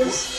Rose.